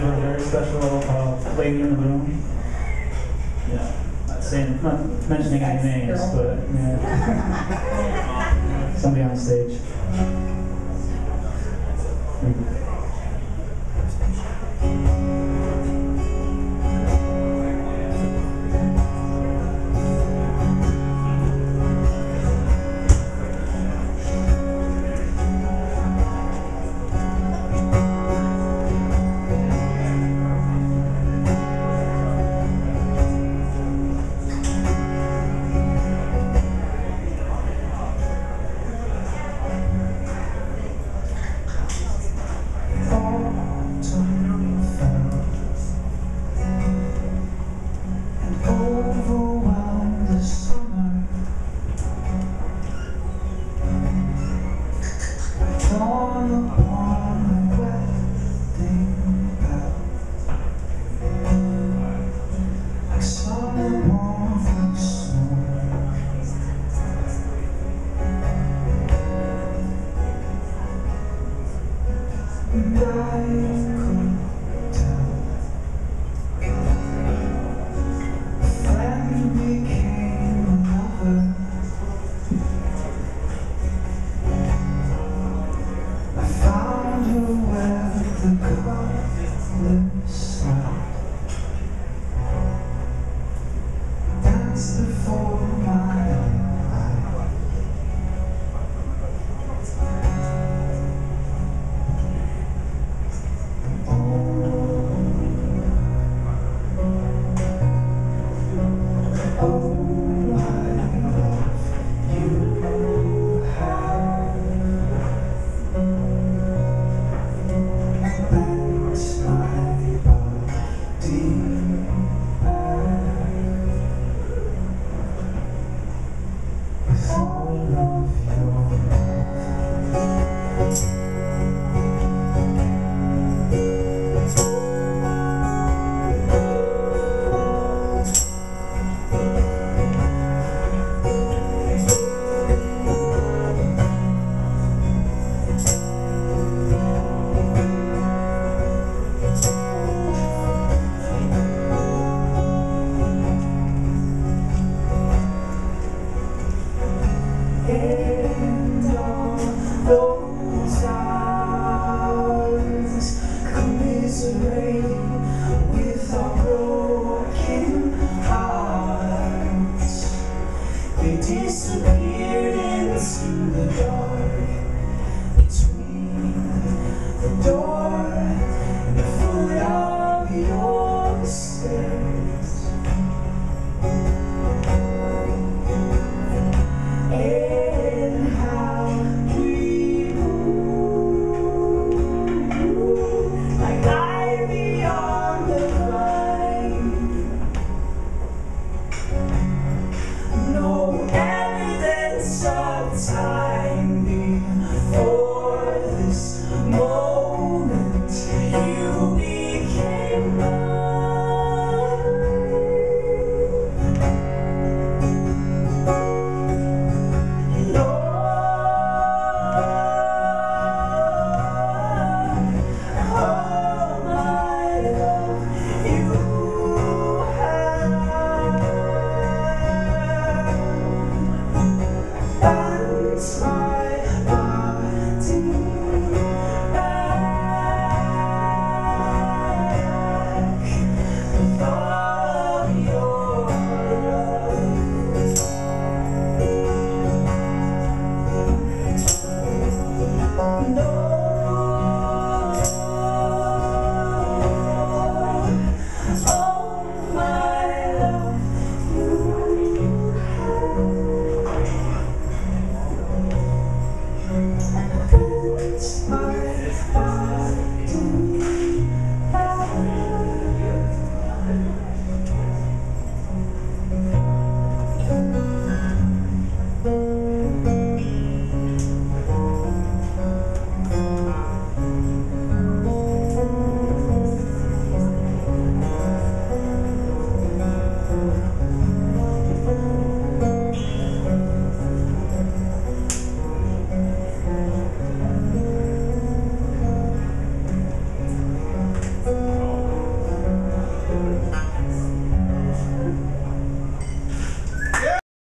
a very special uh, lady in the room. Yeah, not saying, not mentioning any names, but yeah. somebody on stage. the colors disappeared into the dark between the doors.